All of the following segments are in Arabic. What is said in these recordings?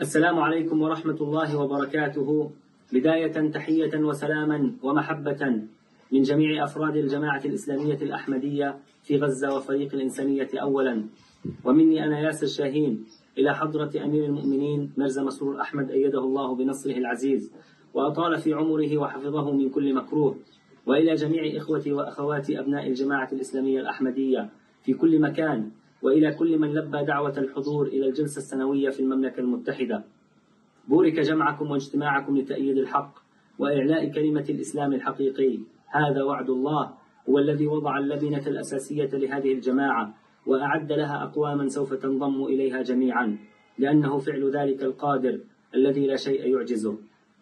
السلام عليكم ورحمة الله وبركاته. بداية تحية وسلاما ومحبة من جميع أفراد الجماعة الإسلامية الأحمدية في غزة وفريق الإنسانية أولا. ومني أنا ياسر شاهين إلى حضرة أمير المؤمنين مرزا مسرور أحمد أيده الله بنصره العزيز وأطال في عمره وحفظه من كل مكروه. وإلى جميع إخوتي وأخواتي أبناء الجماعة الإسلامية الأحمدية في كل مكان وإلى كل من لبى دعوة الحضور إلى الجلسة السنوية في المملكة المتحدة. بورك جمعكم واجتماعكم لتأييد الحق وإعلاء كلمة الإسلام الحقيقي. هذا وعد الله هو الذي وضع اللبنة الأساسية لهذه الجماعة وأعد لها أقواما سوف تنضم إليها جميعا لأنه فعل ذلك القادر الذي لا شيء يعجزه.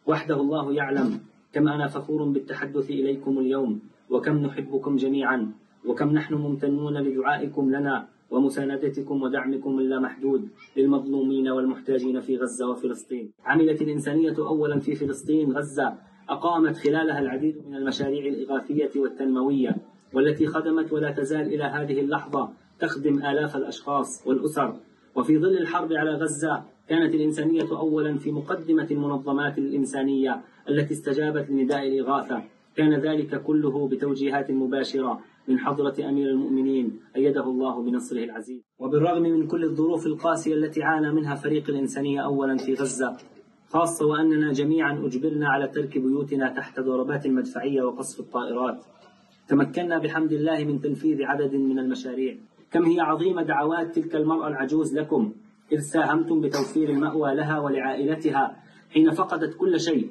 وحده الله يعلم كم أنا فخور بالتحدث إليكم اليوم وكم نحبكم جميعا وكم نحن ممتنون لدعائكم لنا ومساندتكم ودعمكم اللامحدود للمظلومين والمحتاجين في غزة وفلسطين. عملت الإنسانية أولا في فلسطين غزة أقامت خلالها العديد من المشاريع الإغاثية والتنموية والتي خدمت ولا تزال إلى هذه اللحظة تخدم آلاف الأشخاص والأسر. وفي ظل الحرب على غزة كانت الإنسانية أولا في مقدمة المنظمات الإنسانية التي استجابت لنداء الإغاثة. كان ذلك كله بتوجيهات مباشرة من حضرة أمير المؤمنين أيده الله بنصره العزيز. وبالرغم من كل الظروف القاسية التي عانى منها فريق الإنسانية أولا في غزة خاصة وأننا جميعا أجبرنا على ترك بيوتنا تحت ضربات المدفعية وقصف الطائرات. تمكنا بحمد الله من تنفيذ عدد من المشاريع. كم هي عظيمة دعوات تلك المرأة العجوز لكم إذ ساهمتم بتوفير المأوى لها ولعائلتها حين فقدت كل شيء.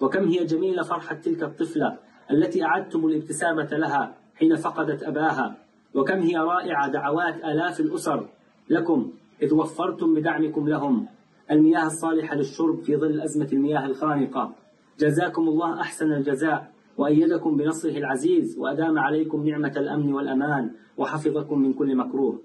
وكم هي جميلة فرحة تلك الطفلة التي أعدتم الابتسامة لها حين فقدت أباها. وكم هي رائعة دعوات آلاف الأسر لكم إذ وفرتم بدعمكم لهم. المياه الصالحة للشرب في ظل أزمة المياه الخانقة. جزاكم الله أحسن الجزاء وأيدكم بنصره العزيز وأدام عليكم نعمة الأمن والأمان وحفظكم من كل مكروه.